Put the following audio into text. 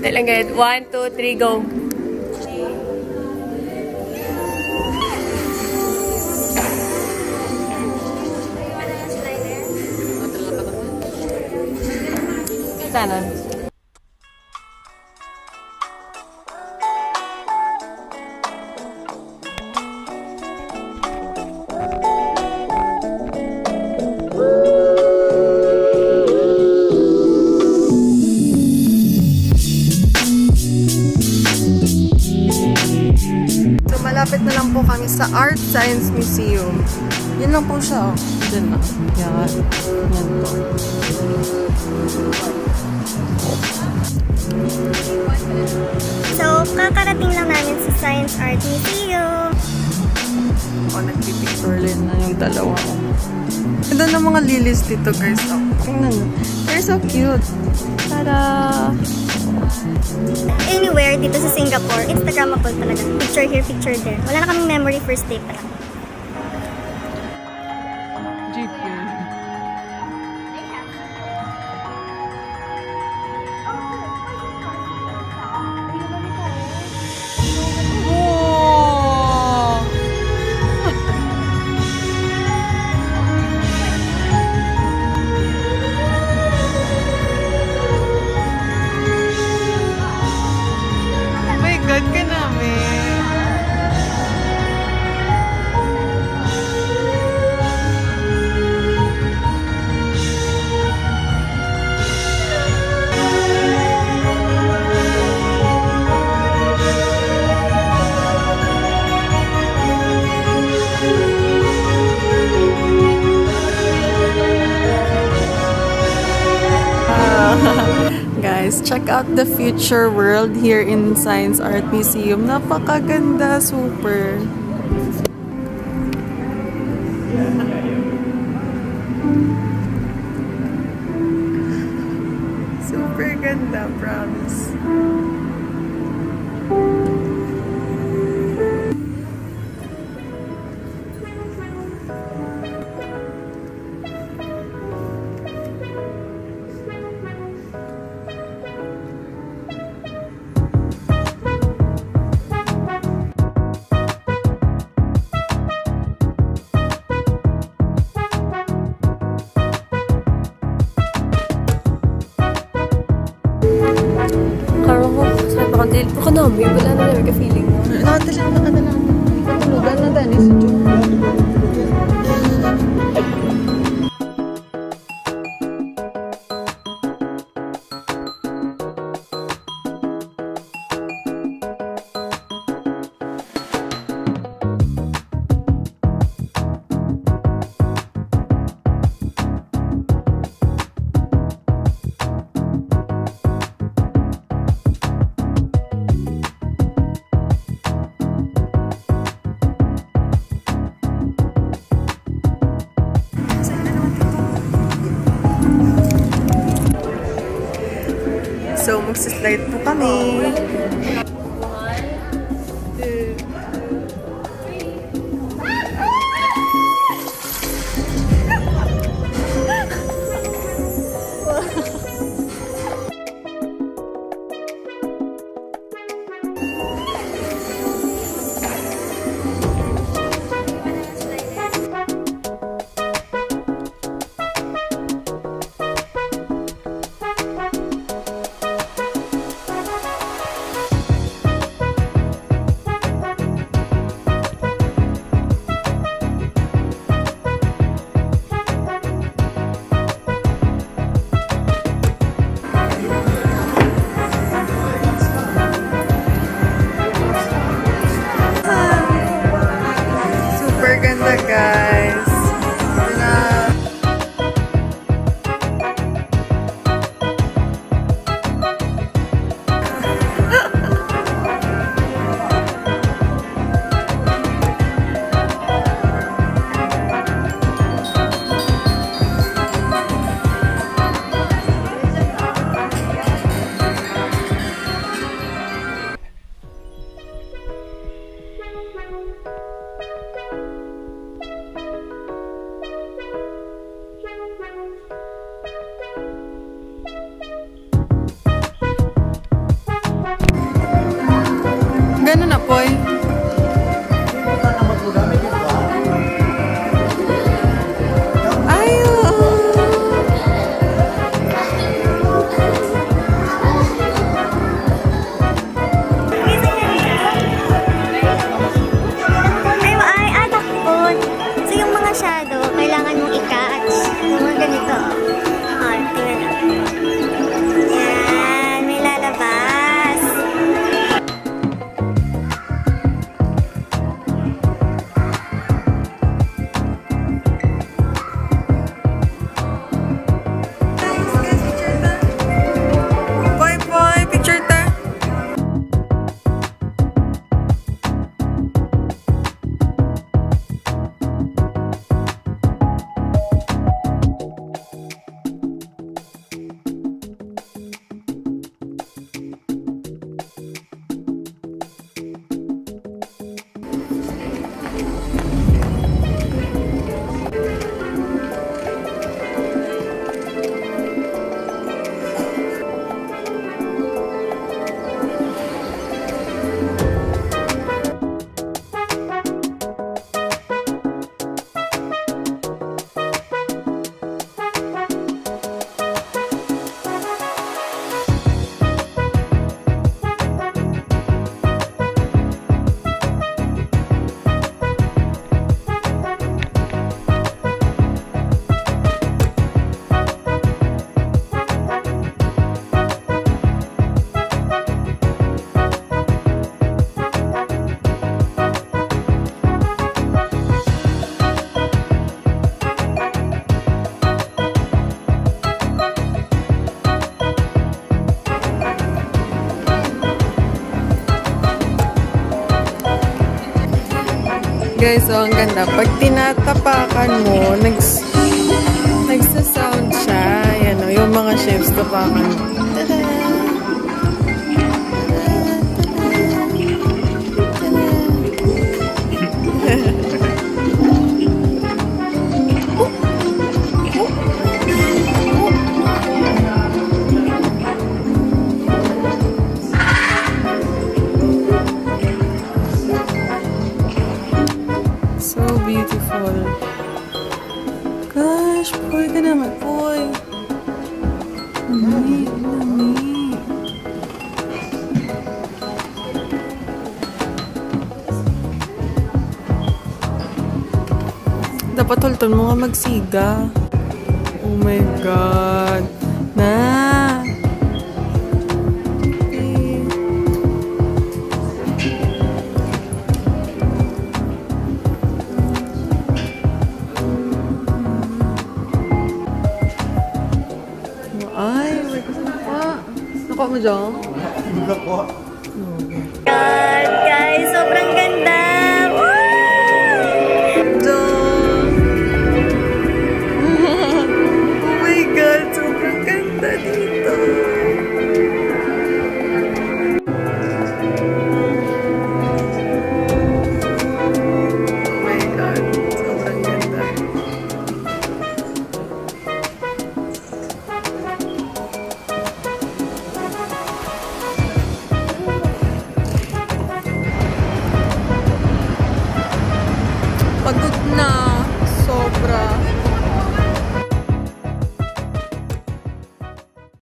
Talaga. One, two, three, go. Tanan. So, malapit na lang po kami sa Art Science Museum. Yan lang po siya, oh. Diyan na. Yan. Yan po. So, kakarating lang namin sa Science Art Museum. O, nagpipicture na yung dalawa. Ganda ng mga lilies dito, guys. Oh, tingnan nyo. They're so cute. Tada! Anywhere dito sa Singapore, Instagrammable talaga. Picture here, picture there. Wala na kaming memory first day pa lang. Guys, check out the future world here in Science Art Museum. Napakaganda, super. Super ganda, promise. So, magsislide po kami. Guys, so ang ganda. Pag tinatapakan mo, nags, nagsasound siya. Yan o, yung mga shapes tapakan beautiful. Gosh, boy ka naman, boy. Nami, nami. Dapat hulton mo nga magsiga. Oh my God. Na. 가보자.